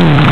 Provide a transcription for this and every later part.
Mm-hmm.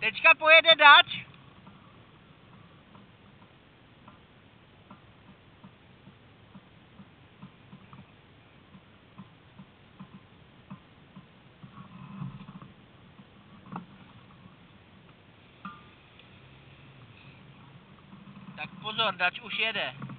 Teďka pojede dač. Tak pozor, dač už jede.